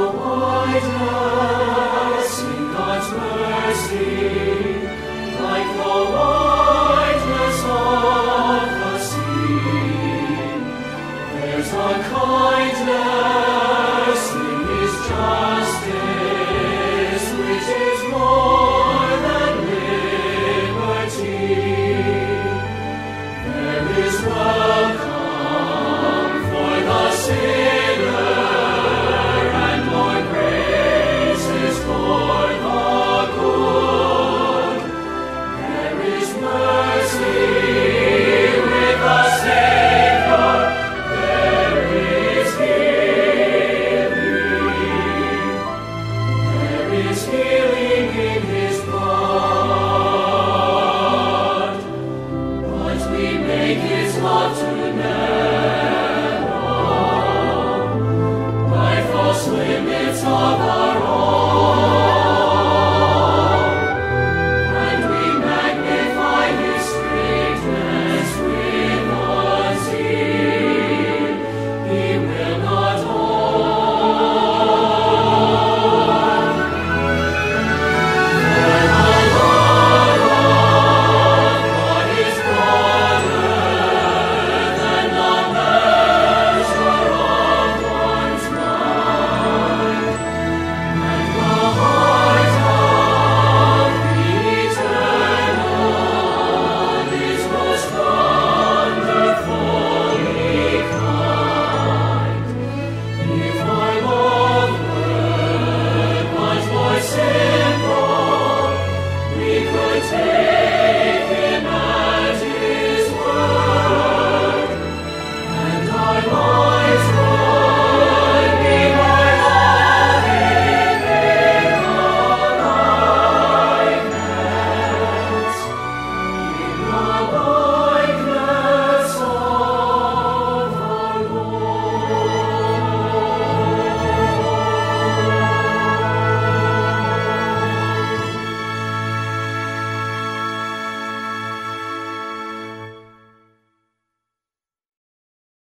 the sing God's mercy.